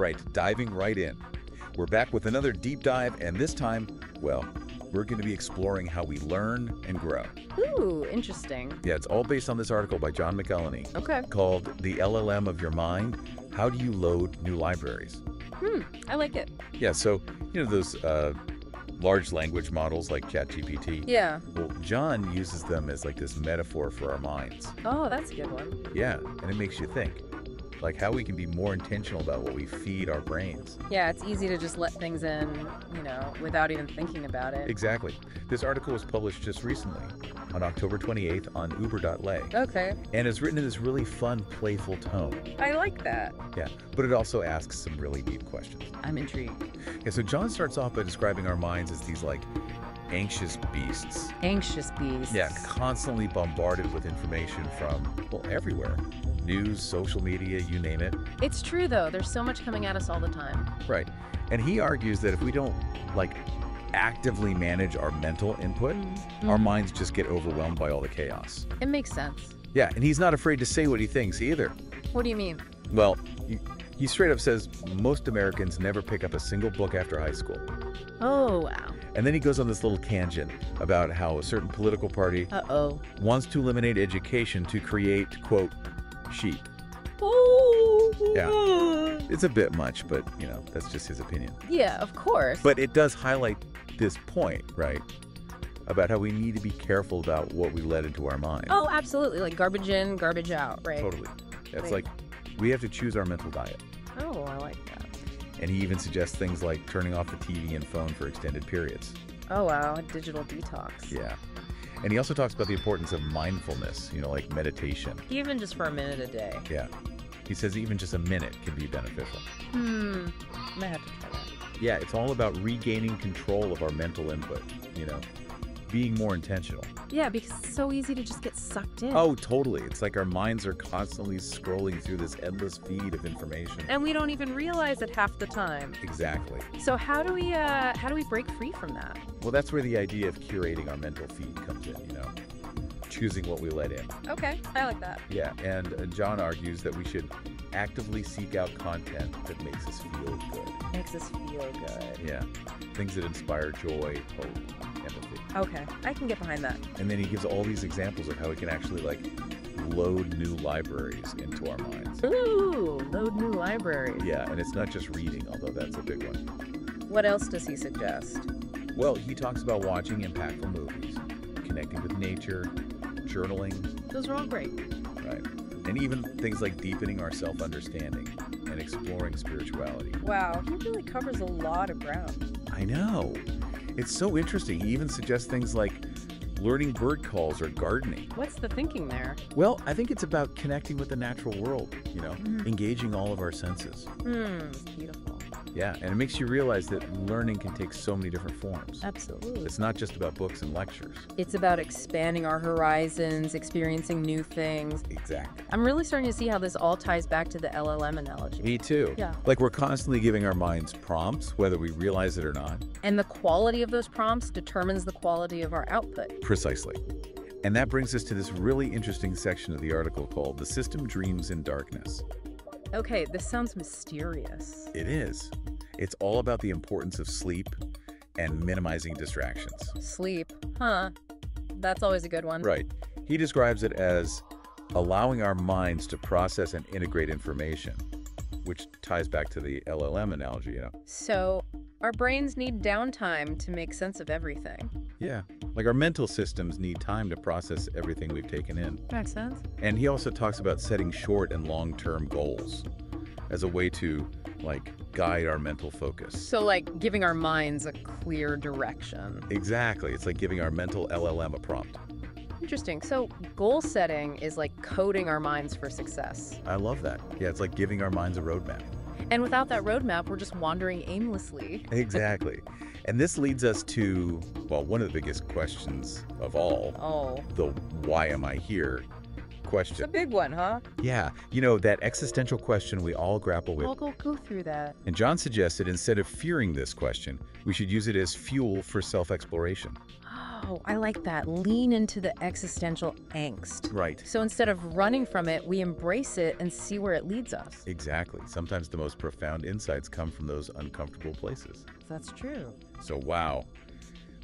right, diving right in. We're back with another deep dive, and this time, well, we're going to be exploring how we learn and grow. Ooh, interesting. Yeah, it's all based on this article by John McElhenney Okay. called The LLM of Your Mind How Do You Load New Libraries? Hmm, I like it. Yeah, so, you know, those uh, large language models like ChatGPT? Yeah. Well, John uses them as like this metaphor for our minds. Oh, that's a good one. Yeah, and it makes you think. Like how we can be more intentional about what we feed our brains. Yeah, it's easy to just let things in, you know, without even thinking about it. Exactly. This article was published just recently on October 28th on uber.lay Okay. and is written in this really fun, playful tone. I like that. Yeah, but it also asks some really deep questions. I'm intrigued. Yeah, so John starts off by describing our minds as these like anxious beasts. Anxious beasts. Yeah, constantly bombarded with information from, well, everywhere. News, social media, you name it. It's true though. There's so much coming at us all the time. Right. And he argues that if we don't like actively manage our mental input, our Mhm. minds just get overwhelmed by all the chaos. It makes sense. Yeah, and he's not afraid to say what he thinks either. What do you mean? Well, he, he straight up says most Americans never pick up a single book after high school. Oh, wow. And then he goes on this little tangent about how a certain political party Uh-oh. wants to eliminate education to create, quote, sheep. Oh. Yeah. It's a bit much, but, you know, that's just his opinion. Yeah, of course. But it does highlight this point, right? About how we need to be careful about what we let into our mind. Oh, absolutely. Like garbage in, garbage out, right? Totally. It's Right. like we have to choose our mental diet. Oh, I like that. And he even suggests things like turning off the TV and phone for extended periods. Oh, wow. Digital detox. Yeah. And he also talks about the importance of mindfulness, you know, like meditation. Even just for a minute a day. Yeah. He says even just a minute can be beneficial. Hmm. I might have to try that. Yeah, it's all about regaining control of our mental input, you know, being more intentional. Yeah, because it's so easy to just get sucked in. Oh, totally. It's like our minds are constantly scrolling through this endless feed of information. And we don't even realize it half the time. Exactly. So how do we uh how do we break free from that? Well, that's where the idea of curating our mental feed comes in, you know, choosing what we let in. Okay, I like that. Yeah, and uh, John argues that we should actively seek out content that makes us feel good. Makes us feel good. Yeah, things that inspire joy, hope. Okay, I can get behind that. And then he gives all these examples of how we can actually like load new libraries into our minds. Ooh, load new libraries. Yeah, and it's not just reading, although that's a big one. What else does he suggest? Well, he talks about watching impactful movies, connecting with nature, journaling, Those are all great. right? And even things like deepening our self understanding and exploring spirituality. Wow, he really covers a lot of ground. I know. It's so interesting. He even suggests things like learning bird calls or gardening. What's the thinking there? Well, I think it's about connecting with the natural world, you know, Mhm. engaging all of our senses. Hmm, beautiful. Yeah, and it makes you realize that learning can take so many different forms. Absolutely. It's not just about books and lectures. It's about expanding our horizons, experiencing new things. Exactly. I'm really starting to see how this all ties back to the LLM analogy. Me too. Yeah. Like we're constantly giving our minds prompts, whether we realize it or not. And the quality of those prompts determines the quality of our output. Precisely. And that brings us to this really interesting section of the article called The System Dreams in Darkness. Okay, this sounds mysterious. It is. It's all about the importance of sleep and minimizing distractions. Sleep, huh? That's always a good one. Right. He describes it as allowing our minds to process and integrate information, which ties back to the LLM analogy, you know. So, our brains need downtime to make sense of everything. Yeah. Like our mental systems need time to process everything we've taken in. Makes sense. And he also talks about setting short and long-term goals as a way to like guide our mental focus. So, like giving our minds a clear direction. Exactly. It's like giving our mental LLM a prompt. Interesting. So, goal setting is like coding our minds for success. I love that. Yeah, it's like giving our minds a roadmap. And without that roadmap, we're just wandering aimlessly. Exactly. and this leads us to, well, one of the biggest questions of all Oh, the why am I here question. it's a big one, huh? Yeah, you know, that existential question we all grapple with. We'll go, go through that. And John suggested instead of fearing this question, we should use it as fuel for self exploration. Oh, I like that. Lean into the existential angst. Right. So instead of running from it, we embrace it and see where it leads us. Exactly. Sometimes the most profound insights come from those uncomfortable places. That's true. So, wow.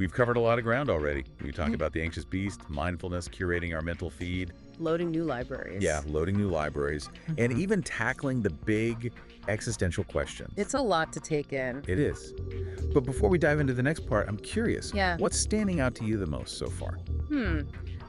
We've covered a lot of ground already. We Mm. talked about the anxious beast, mindfulness, curating our mental feed, Loading new libraries. yeah, loading new libraries, and Mhm. even tackling the big existential questions. It's a lot to take in. It is. But before we dive into the next part, I'm curious. Yeah. What's standing out to you the most so far? Hmm.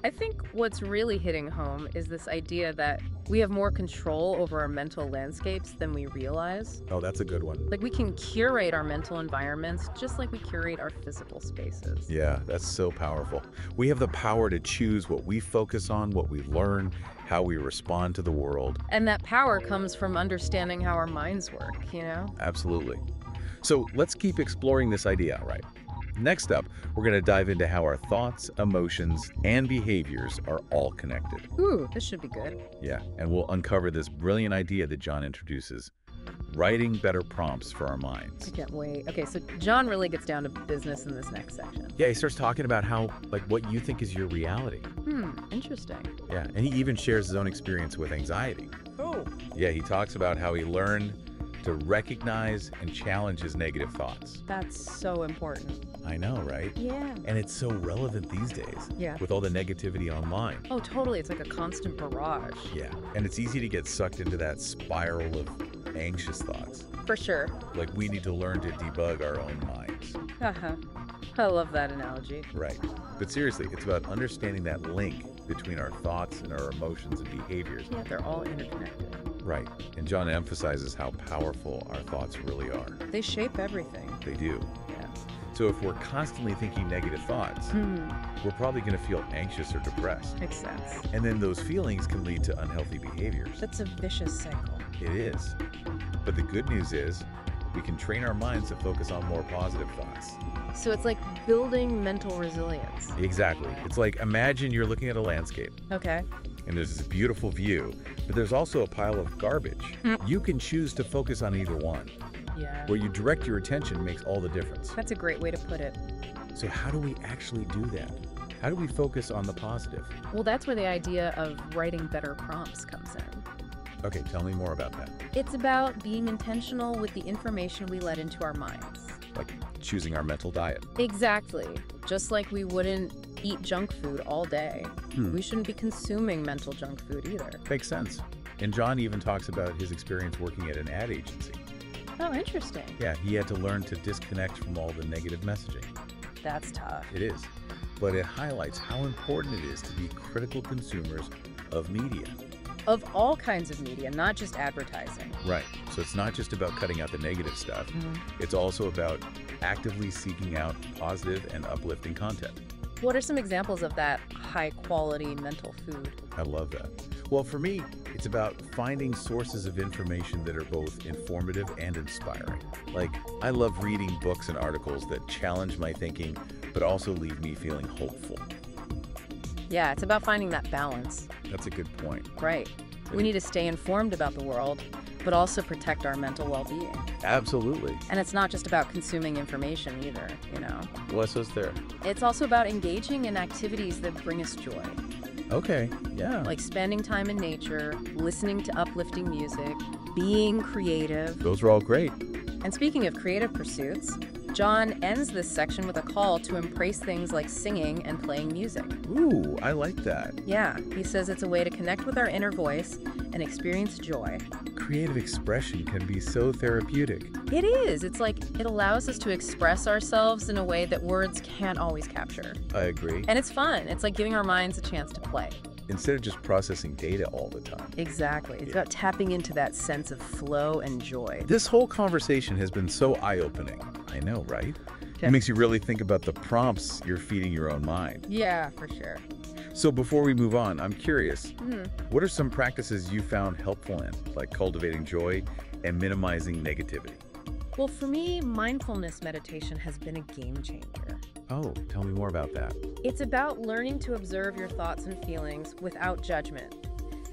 I think what's really hitting home is this idea that we have more control over our mental landscapes than we realize. Oh, that's a good one. Like we can curate our mental environments just like we curate our physical spaces. Yeah, that's so powerful. We have the power to choose what we focus on, what we learn, how we respond to the world. And that power comes from understanding how our minds work, you know? Absolutely. So let's keep exploring this idea, right? Next up, we're going to dive into how our thoughts, emotions, and behaviors are all connected. Ooh, this should be good. Yeah, and we'll uncover this brilliant idea that John introduces writing better prompts for our minds. I can't wait. Okay, so John really gets down to business in this next section. Yeah, he starts talking about how, like, what you think is your reality. Hmm, interesting. Yeah, and he even shares his own experience with anxiety. Oh. Yeah, he talks about how he learned to recognize and challenge his negative thoughts. That's so important. I know, right? Yeah. And it's so relevant these days Yeah. with all the negativity online. Oh, totally. It's like a constant barrage. Yeah, and it's easy to get sucked into that spiral of anxious thoughts. For sure. Like we need to learn to debug our own minds. Uh huh. I love that analogy. Right. But seriously, it's about understanding that link between our thoughts and our emotions and behaviors. Yeah, they're all interconnected. Right. And John emphasizes how powerful our thoughts really are. They shape everything. They do. Yeah. So if we're constantly thinking negative thoughts, Hmm. we're probably going to feel anxious or depressed. Makes sense. And then those feelings can lead to unhealthy behaviors. That's a vicious cycle. It is. But the good news is we can train our minds to focus on more positive thoughts. So it's like building mental resilience. Exactly. It's like imagine you're looking at a landscape Okay. and there's this beautiful view, but there's also a pile of garbage. Mm. You can choose to focus on either one. Yeah. Where you direct your attention makes all the difference. That's a great way to put it. So how do we actually do that? How do we focus on the positive? Well, that's where the idea of writing better prompts comes in. Okay, tell me more about that. It's about being intentional with the information we let into our minds. Like choosing our mental diet. Exactly. Just like we wouldn't eat junk food all day, Hmm. we shouldn't be consuming mental junk food either. Makes sense. And John even talks about his experience working at an ad agency. Oh, interesting. Yeah, he had to learn to disconnect from all the negative messaging. That's tough. It is. But it highlights how important it is to be critical consumers of media. Of all kinds of media, not just advertising. Right. So it's not just about cutting out the negative stuff, mm-hmm. it's also about actively seeking out positive and uplifting content. What are some examples of that high quality mental food? I love that. Well, for me, it's about finding sources of information that are both informative and inspiring. Like, I love reading books and articles that challenge my thinking, but also leave me feeling hopeful. Yeah, it's about finding that balance. That's a good point. Right. We need to stay informed about the world, but also protect our mental well being. Absolutely. And it's not just about consuming information either, you know. Bless us there. It's also about engaging in activities that bring us joy, Okay. Yeah. like spending time in nature, listening to uplifting music, being creative. Those are all great. And speaking of creative pursuits, John ends this section with a call to embrace things like singing and playing music. Ooh, I like that. Yeah, he says it's a way to connect with our inner voice and experience joy. Creative expression can be so therapeutic. It is. It's like it allows us to express ourselves in a way that words can't always capture. I agree. And it's fun. It's like giving our minds a chance to play. Instead of just processing data all the time. Exactly. It's Yeah. about tapping into that sense of flow and joy. This whole conversation has been so eye opening. I know, right? It makes you really think about the prompts you're feeding your own mind. Yeah, for sure. So, before we move on, I'm curious Hmm. what are some practices you found helpful in, like cultivating joy and minimizing negativity? Well, for me, mindfulness meditation has been a game changer. Oh, tell me more about that. It's about learning to observe your thoughts and feelings without judgment.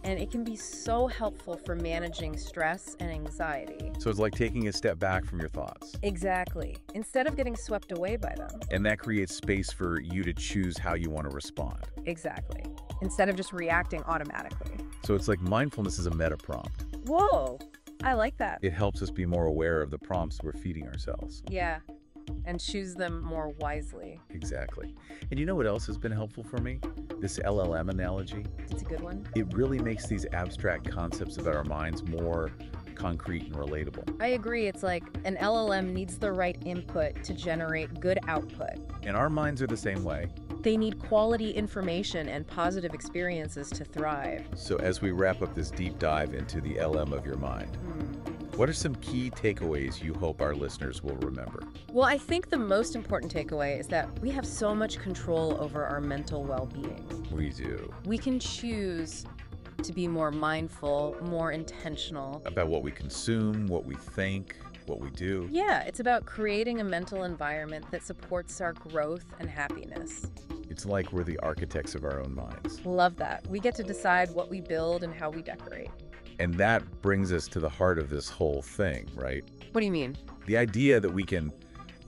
And it can be so helpful for managing stress and anxiety. So it's like taking a step back from your thoughts. Exactly. Instead of getting swept away by them. And that creates space for you to choose how you want to respond. Exactly. Instead of just reacting automatically. So it's like mindfulness is a meta prompt. Whoa! I like that. It helps us be more aware of the prompts we're feeding ourselves. Yeah. And choose them more wisely. Exactly. And you know what else has been helpful for me? This LLM analogy. It's a good one. It really makes these abstract concepts about our minds more concrete and relatable. I agree. It's like an LLM needs the right input to generate good output. And our minds are the same way. They need quality information and positive experiences to thrive. So as we wrap up this deep dive into the LLM of your mind, Hmm. What are some key takeaways you hope our listeners will remember? Well, I think the most important takeaway is that we have so much control over our mental well being. We do. We can choose to be more mindful, more intentional. About what we consume, what we think, what we do. Yeah, it's about creating a mental environment that supports our growth and happiness. It's like we're the architects of our own minds. Love that. We get to decide what we build and how we decorate. And that brings us to the heart of this whole thing, right? What do you mean? The idea that we can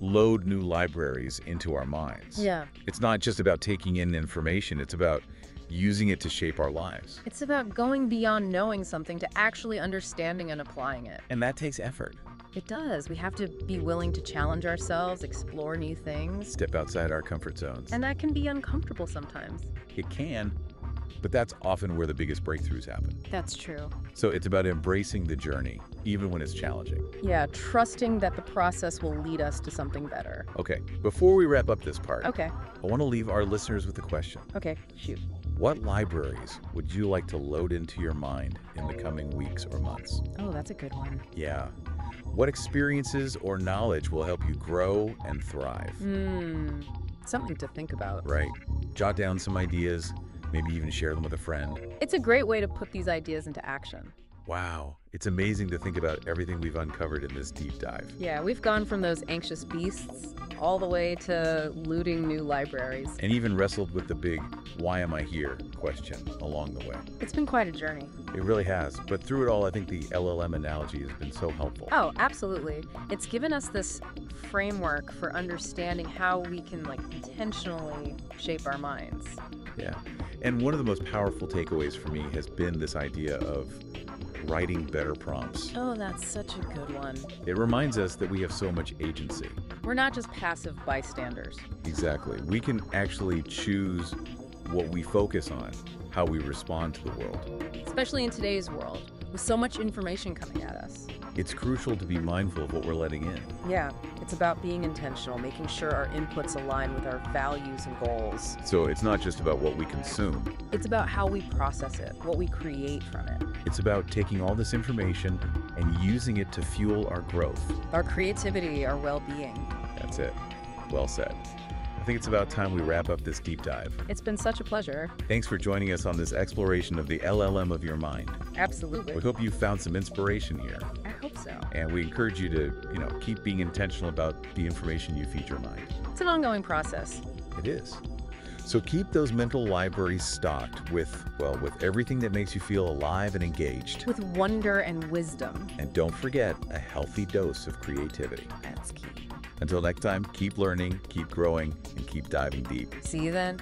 load new libraries into our minds. Yeah. It's not just about taking in information, it's about using it to shape our lives. It's about going beyond knowing something to actually understanding and applying it. And that takes effort. It does. We have to be willing to challenge ourselves, explore new things. Step outside our comfort zones. And that can be uncomfortable sometimes. It can, but that's often where the biggest breakthroughs happen. That's true. So it's about embracing the journey, even when it's challenging. Yeah, trusting that the process will lead us to something better. Okay, before we wrap up this part, Okay. I want to leave our listeners with a question. Okay, shoot. What libraries would you like to load into your mind in the coming weeks or months? Oh, that's a good one. Yeah. What experiences or knowledge will help you grow and thrive? Hmm. Something to think about. Right. Jot down some ideas, maybe even share them with a friend. It's a great way to put these ideas into action. Wow, it's amazing to think about everything we've uncovered in this deep dive. Yeah, we've gone from those anxious beasts all the way to looting new libraries. And even wrestled with the big, why am I here question along the way. It's been quite a journey. It really has. But through it all, I think the LLM analogy has been so helpful. Oh, absolutely. It's given us this framework for understanding how we can like intentionally shape our minds. Yeah. And one of the most powerful takeaways for me has been this idea of writing better prompts. Oh, that's such a good one. It reminds us that we have so much agency. We're not just passive bystanders. Exactly. We can actually choose what we focus on, how we respond to the world. Especially in today's world, with so much information coming at us. It's crucial to be mindful of what we're letting in. Yeah, it's about being intentional, making sure our inputs align with our values and goals. So it's not just about what we consume, It's about how we process it, what we create from it. it's about taking all this information and using it to fuel our growth. Our creativity, our well being. That's it. Well said. I think it's about time we wrap up this deep dive. It's been such a pleasure. Thanks for joining us on this exploration of the LLM of your mind. Absolutely. We hope you found some inspiration here, so. and we encourage you to, you know, keep being intentional about the information you feed your mind. It's an ongoing process. It is. So keep those mental libraries stocked with, well, with everything that makes you feel alive and engaged. With wonder and wisdom. And don't forget a healthy dose of creativity. That's key. Until next time, keep learning, keep growing, and keep diving deep. See you then.